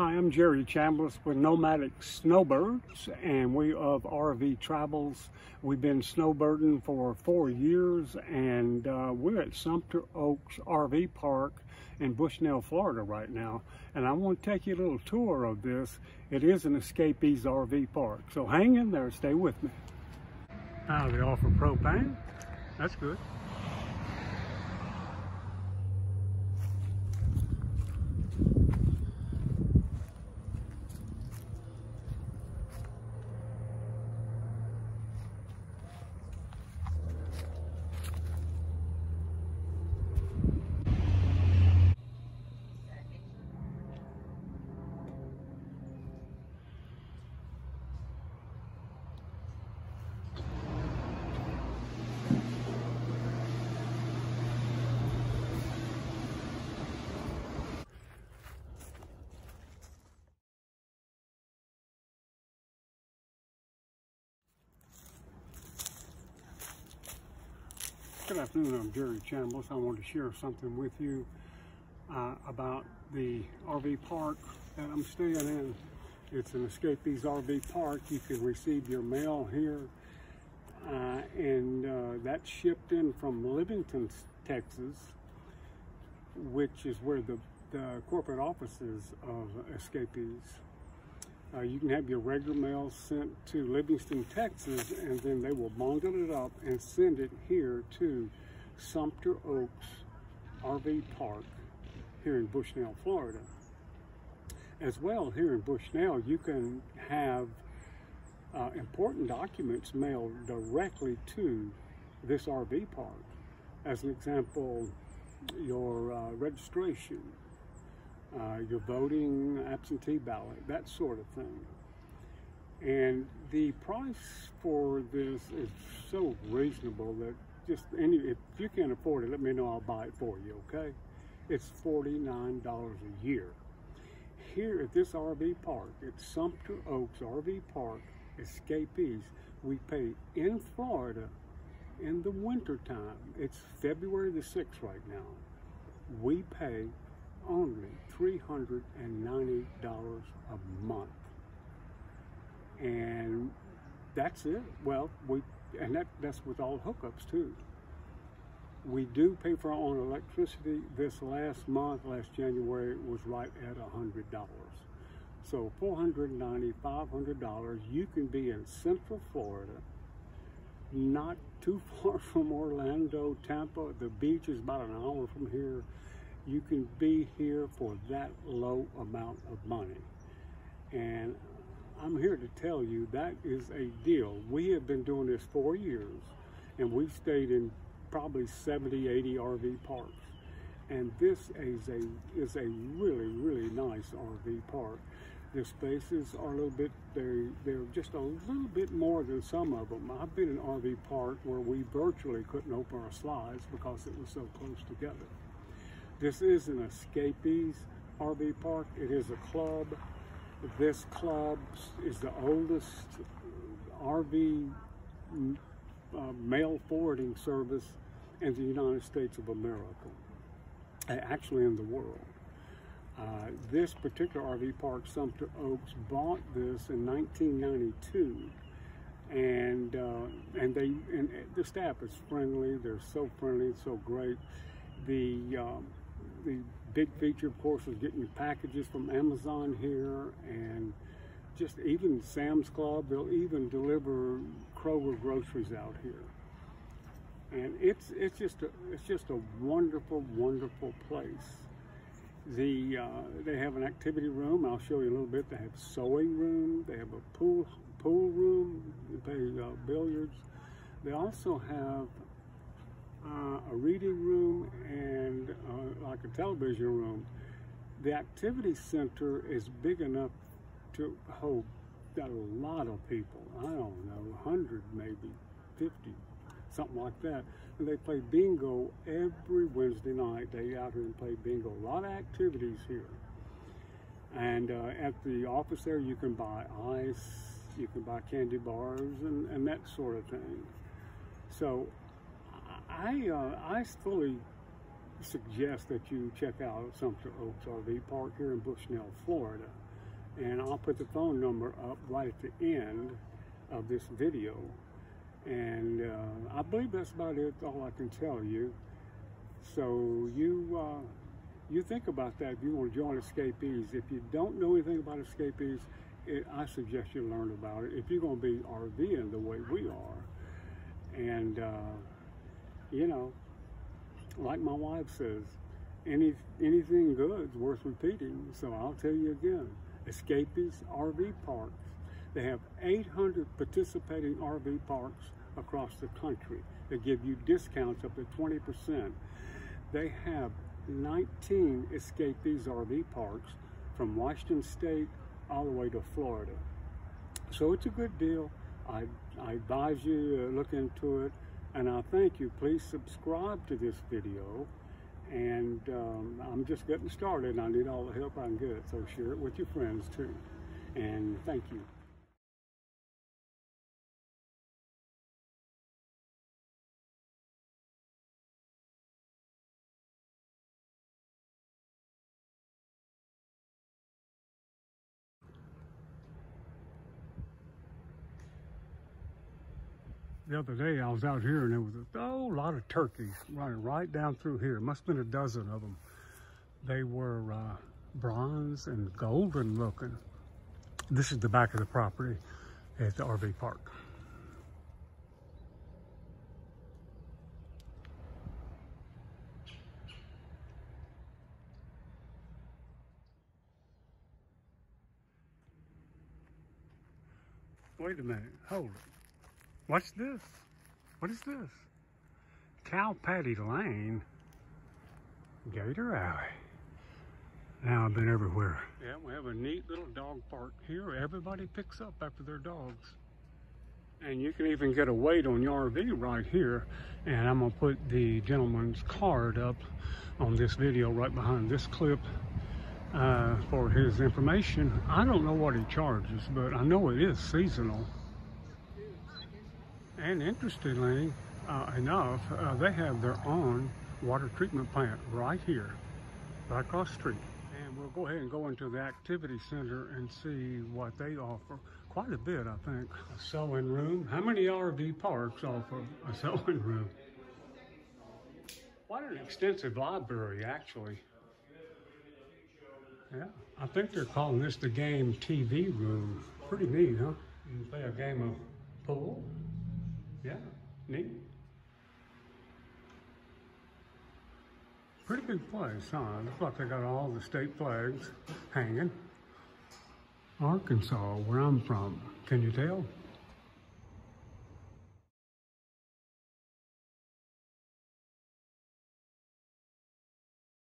Hi, I'm Jerry Chambliss with Nomadic Snowbirds, and we of RV Travels. We've been snowbirding for four years, and uh, we're at Sumter Oaks RV Park in Bushnell, Florida right now. And I want to take you a little tour of this. It is an Escapees RV park, so hang in there, stay with me. Now they offer propane. That's good. Good afternoon, I'm Jerry Chambliss. I want to share something with you uh, about the RV park that I'm staying in. It's an Escapees RV park. You can receive your mail here uh, and uh, that's shipped in from Livingston, Texas, which is where the, the corporate offices of Escapees. Uh, you can have your regular mail sent to Livingston, Texas, and then they will bundle it up and send it here to Sumter Oaks RV Park here in Bushnell, Florida. As well, here in Bushnell, you can have uh, important documents mailed directly to this RV park. As an example, your uh, registration, uh, your voting absentee ballot, that sort of thing. And the price for this is so reasonable that just any, if you can't afford it, let me know, I'll buy it for you, okay? It's $49 a year. Here at this RV park, at Sumter Oaks RV Park, escapees, we pay in Florida in the winter time. It's February the 6th right now. We pay only $390 a month. And that's it. Well, we and that, that's with all hookups too. We do pay for our own electricity. This last month, last January, was right at $100. So $490, $500, you can be in Central Florida, not too far from Orlando, Tampa. The beach is about an hour from here you can be here for that low amount of money. And I'm here to tell you that is a deal. We have been doing this four years and we've stayed in probably 70, 80 RV parks. And this is a, is a really, really nice RV park. The spaces are a little bit, they, they're just a little bit more than some of them. I've been in RV park where we virtually couldn't open our slides because it was so close together. This is an escapees RV park. It is a club. This club is the oldest RV uh, mail forwarding service in the United States of America, actually in the world. Uh, this particular RV park, Sumter Oaks, bought this in 1992, and uh, and they and the staff is friendly. They're so friendly, so great. The um, the big feature, of course, is getting your packages from Amazon here and just even Sam's Club. They'll even deliver Kroger groceries out here. And it's it's just a it's just a wonderful, wonderful place. The uh, they have an activity room. I'll show you a little bit. They have sewing room. They have a pool pool room. They play uh, billiards. They also have uh, a reading room and uh, like a television room. The activity center is big enough to hold a lot of people. I don't know, 100 maybe, 50, something like that. And they play bingo every Wednesday night. They out here and play bingo. A lot of activities here. And uh, at the office there, you can buy ice, you can buy candy bars, and, and that sort of thing. So I, uh, I fully suggest that you check out Sumter Oaks RV Park here in Bushnell, Florida. And I'll put the phone number up right at the end of this video. And uh, I believe that's about it, all I can tell you. So you uh, you think about that if you want to join Escapees. If you don't know anything about Escapees, it, I suggest you learn about it. If you're going to be RVing the way we are, and uh, you know, like my wife says, any anything good is worth repeating. So I'll tell you again, Escapees RV Parks. They have 800 participating RV parks across the country. They give you discounts up to 20%. They have 19 escapees RV parks from Washington State all the way to Florida. So it's a good deal. I, I advise you to look into it and I thank you. Please subscribe to this video and um, I'm just getting started I need all the help I can get. So share it with your friends too. And thank you. The other day I was out here and there was a whole lot of turkeys running right down through here. Must have been a dozen of them. They were uh, bronze and golden looking. This is the back of the property at the RV park. Wait a minute, hold it. What's this? What is this? Cow Patty Lane, Gator Alley. Now I've been everywhere. Yeah, we have a neat little dog park here. Everybody picks up after their dogs. And you can even get a weight on your RV right here. And I'm gonna put the gentleman's card up on this video right behind this clip uh, for his information. I don't know what he charges, but I know it is seasonal. And interestingly uh, enough, uh, they have their own water treatment plant right here, right across the street. And we'll go ahead and go into the activity center and see what they offer. Quite a bit, I think. A sewing room. How many RV parks offer a sewing room? Quite an extensive library, actually. Yeah, I think they're calling this the game TV room. Pretty neat, huh? You can play a game of pool. Yeah, neat. Pretty big place, huh? Looks like they got all the state flags hanging. Arkansas, where I'm from. Can you tell?